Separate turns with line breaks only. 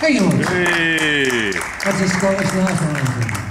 はい、しくお願いします。